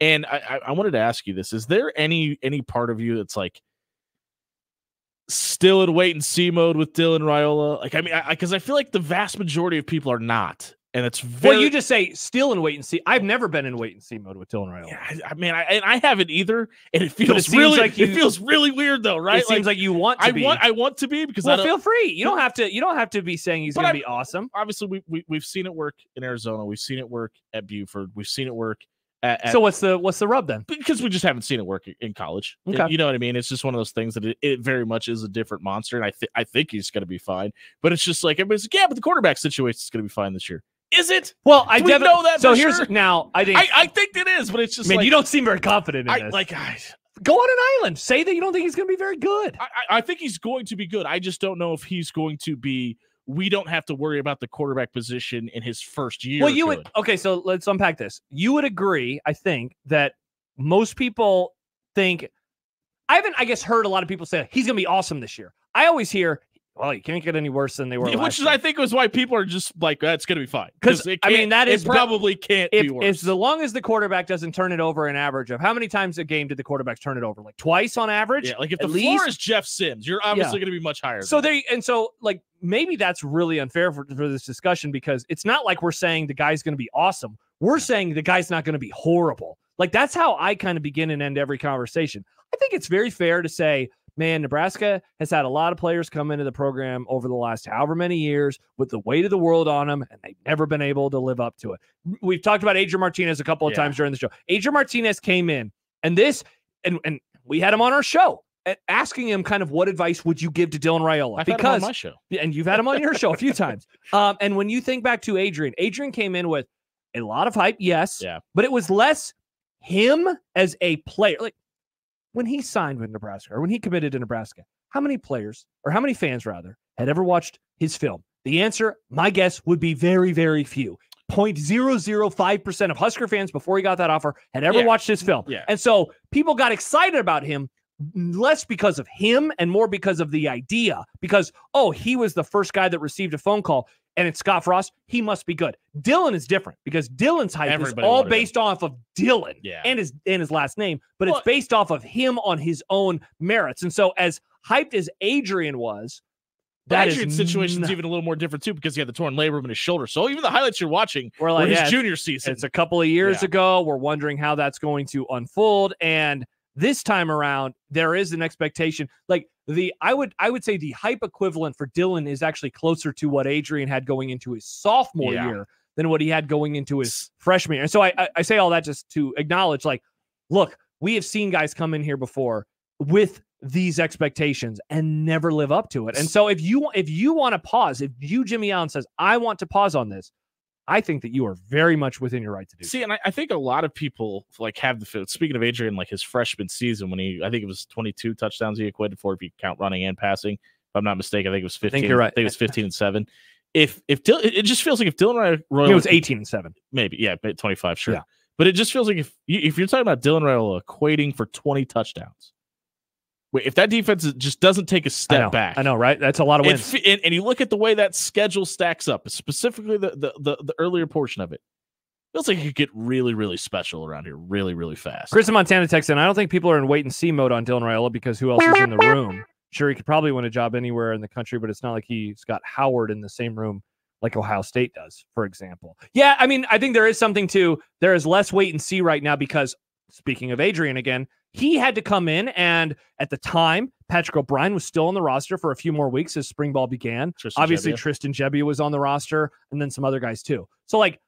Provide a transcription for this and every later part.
And I, I, I wanted to ask you this: Is there any any part of you that's like still in wait and see mode with Dylan Raiola? Like, I mean, I because I, I, feel like the vast majority of people are not, and it's very. Well, you just say still in wait and see. I've never been in wait and see mode with Dylan Raiola. Yeah, I, I mean, I, and I haven't either, and it feels it really like you, it feels really weird though, right? It like, seems like you want. I be. want. I want to be because well, feel free. You don't have to. You don't have to be saying he's going to be awesome. Obviously, we, we we've seen it work in Arizona. We've seen it work at Buford. We've seen it work at, at, so what's the what's the rub then? Because we just haven't seen it work in college. Okay. you know what I mean? It's just one of those things that it, it very much is a different monster, and I think I think he's going to be fine. But it's just like everybody's like, yeah, but the quarterback situation is going to be fine this year. Is it? Well, I Do know that. So here's sure? now. I think I, I, think it is, but it's just. Man, like, you don't seem very confident in I, this. Like, I, go on an island. Say that you don't think he's going to be very good. I, I think he's going to be good. I just don't know if he's going to be we don't have to worry about the quarterback position in his first year. Well, you would okay. So let's unpack this. You would agree, I think, that most people think. I haven't, I guess, heard a lot of people say he's going to be awesome this year. I always hear, well, you can't get any worse than they were. Which is, I think, was why people are just like, that's going to be fine. Because I mean, that is probably can't if, be worse. As long as the quarterback doesn't turn it over an average of how many times a game did the quarterbacks turn it over? Like twice on average. Yeah, like if the least? floor is Jeff Sims, you're obviously yeah. going to be much higher. So they and so like maybe that's really unfair for, for this discussion because it's not like we're saying the guy's going to be awesome. We're saying the guy's not going to be horrible. Like that's how I kind of begin and end every conversation. I think it's very fair to say, man, Nebraska has had a lot of players come into the program over the last however many years with the weight of the world on them, and they've never been able to live up to it. We've talked about Adrian Martinez a couple of yeah. times during the show. Adrian Martinez came in, and this, and and we had him on our show asking him kind of what advice would you give to Dylan Raiola? I've because my show, and you've had him on your show a few times. Um, and when you think back to Adrian, Adrian came in with a lot of hype, yes, yeah, but it was less him as a player. Like when he signed with Nebraska or when he committed to Nebraska, how many players or how many fans rather had ever watched his film? The answer, my guess, would be very, very few. 0.005% of Husker fans before he got that offer had ever yeah. watched his film. Yeah. And so people got excited about him less because of him and more because of the idea. Because, oh, he was the first guy that received a phone call and it's Scott Frost. He must be good. Dylan is different because Dylan's hype Everybody is all based him. off of Dylan yeah. and his and his last name, but well, it's based off of him on his own merits. And so, as hyped as Adrian was, that Adrian's situation is even a little more different too because he had the torn labrum in his shoulder. So even the highlights you're watching were like were his yeah, junior season. It's a couple of years yeah. ago. We're wondering how that's going to unfold and this time around, there is an expectation. Like the, I would, I would say the hype equivalent for Dylan is actually closer to what Adrian had going into his sophomore yeah. year than what he had going into his freshman year. And so I, I, I say all that just to acknowledge, like, look, we have seen guys come in here before with these expectations and never live up to it. And so if you if you want to pause, if you Jimmie Allen says, I want to pause on this, I think that you are very much within your right to do. See, and I, I, think a lot of people like have the speaking of Adrian, like his freshman season when he, I think it was 22 touchdowns he equated for if you count running and passing. If I'm not mistaken, I think it was 15. I think you're right. I think it was 15 and seven. If if Dylan, it just feels like if Dylan Raiola, it was 18 and seven, maybe yeah, 25, sure. Yeah. But it just feels like if you, if you're talking about Dylan Raiola equating for 20 touchdowns, if that defense just doesn't take a step I back, I know, right? That's a lot of wins. And, and, and, you look at the way that schedule stacks up, specifically the, the the, the earlier portion of it, feels like it could get really, really special around here, really, really fast. Chris in Montana texts in. I don't think people are in wait and see mode on Dylan Raiola because who else is in the room? Sure, he could probably win a job anywhere in the country, but it's not like he's got Howard in the same room like Ohio State does, for example. Yeah, I mean, I think there is something to there is less wait and see right now because speaking of Adrian again, he had to come in, and at the time, Patrick O'Brien was still on the roster for a few more weeks as spring ball began. Tristan Obviously, Gebbia. Tristan Gebbia was on the roster, and then some other guys too. So, like,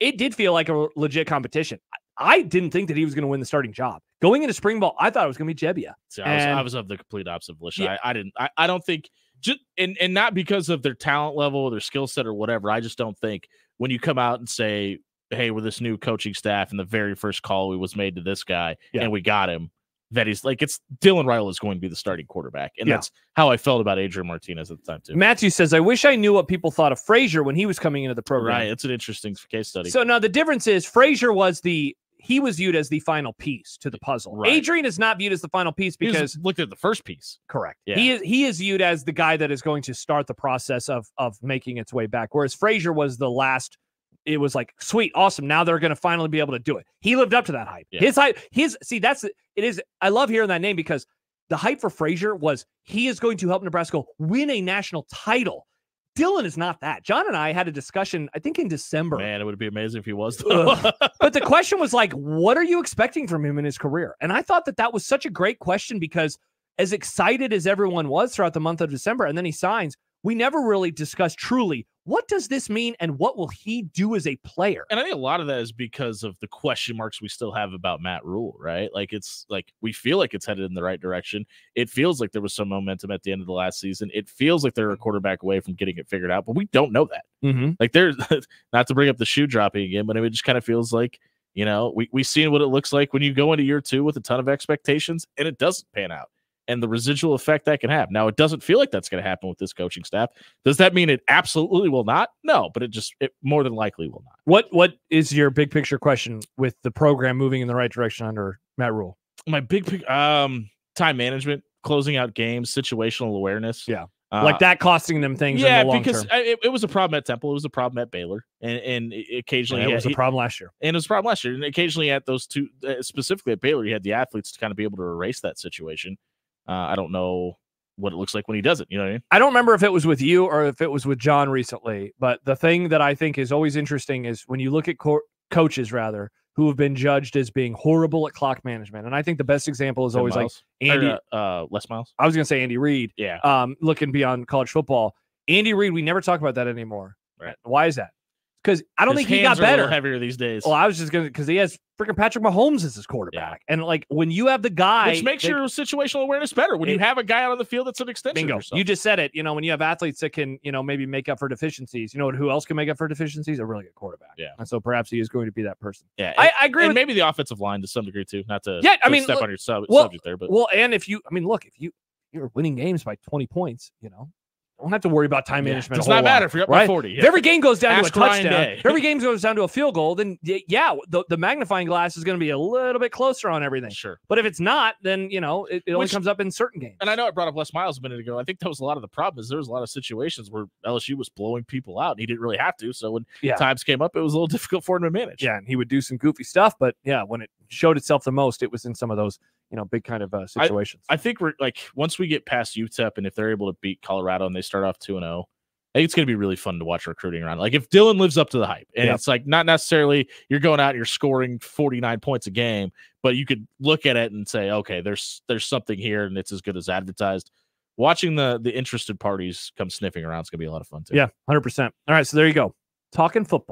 it did feel like a legit competition. I didn't think that he was going to win the starting job going into spring ball. I thought it was going to be Gebbia. See, I, was, I was of the complete opposite volition. Yeah. I, I, didn't. I, I don't think just and and not because of their talent level or their skill set or whatever. I just don't think when you come out and say hey, with this new coaching staff, and the very first call we was made to this guy, yeah. and we got him. That he's like it's Dylan Raiola is going to be the starting quarterback, and yeah. that's how I felt about Adrian Martinez at the time too. Matthew says, "I wish I knew what people thought of Frazier when he was coming into the program." Right, it's an interesting case study. So now the difference is Frazier was the he was viewed as the final piece to the puzzle. Right. Adrian is not viewed as the final piece because looked at the first piece. Correct. Yeah. He is he is viewed as the guy that is going to start the process of of making its way back. Whereas Frazier was the last it was like sweet, awesome. Now they're going to finally be able to do it. He lived up to that hype. Yeah. His hype, his see, that's it is. I love hearing that name because the hype for Frazier was he is going to help Nebraska win a national title. Dylan is not that. John and I had a discussion, I think in December. Man, it would be amazing if he was. But the question was like, what are you expecting from him in his career? And I thought that that was such a great question because as excited as everyone was throughout the month of December, and then he signs, we never really discussed truly what does this mean and what will he do as a player. and I think a lot of that is because of the question marks we still have about Matt Rhule, right? Like it's like we feel like it's headed in the right direction. It feels like there was some momentum at the end of the last season. It feels like they're a quarterback away from getting it figured out, but we don't know that. Mm-hmm. Like there's not to bring up the shoe dropping again, but it just kind of feels like you know we we've seen what it looks like when you go into year two with a ton of expectations and it doesn't pan out. And the residual effect that can have. Now, it doesn't feel like that's going to happen with this coaching staff. Does that mean it absolutely will not? No, but it just it more than likely will not. What what is your big picture question with the program moving in the right direction under Matt Rhule? my big pic um time management closing out games situational awareness Yeah. uh, like that costing them things yeah in the long because. I, it, it was a problem at temple it was a problem at baylor and and occasionally Yeah, it was had- a problem last year. and it was a problem last year and occasionally at those two uh, specifically at baylor you had the athletes to kind of be able to erase that situation uh, i don't know what it looks like when he does it you know what i mean I don't remember if it was with you or if it was with John recently, but the thing that I think is always interesting is when you look at co- coaches rather who have been judged as being horrible at clock management, and I think the best example is always Miles? like Or, Andy. uh, uh les miles I was going to say Andy Reid. yeah Um, looking beyond college football, Andy Reid. We never talk about that anymore. Right. Why is that? Because I don't His think he got hands are a little better. heavier these days Well, I was just gonna because he has freaking Patrick Mahomes as his quarterback, and like when you have the guy, which makes that- your situational awareness better when you have a guy out on the field that's an extension Bingo. You just said it. You know, when you have athletes that can, you know, maybe make up for deficiencies, you know who else can make up for deficiencies? A really good quarterback. Yeah. And so perhaps he is going to be that person. yeah I, I agree and with maybe the offensive line to some degree too. Not to Yeah, I mean, step look- on your sub- well- subject there, but well, and if you I mean, look, if you you're winning games by 20 points, you know, don't have to worry about time yeah, management. does not matter lot, if you're up right? by forty. If every game goes down Ask to a Ryan touchdown, if every game goes down to a field goal, then yeah, the, the magnifying glass is going to be a little bit closer on everything. sure. But if it's not, then you know it, it only comes up in certain games. And I know I brought up Les Miles a minute ago. I think that was a lot of the problem. Is there was a lot of situations where LSU was blowing people out, and he didn't really have to. So when Yeah. times came up, it was a little difficult for him to manage. Yeah, and he would do some goofy stuff, but yeah, when it showed itself the most, it was in some of those, you know, big kind of uh, situations. I think we're like once we get past UTEP, and if they're able to beat Colorado and they start off two and zero. I think it's going to be really fun to watch recruiting around. Like if Dylan lives up to the hype, and Yeah. it's like not necessarily you're going out and you're scoring 49 points a game, but you could look at it and say, okay, there's there's something here, and it's as good as advertised. Watching the the interested parties come sniffing around is going to be a lot of fun too. yeah, hundred percent. All right, so there you go, talking football.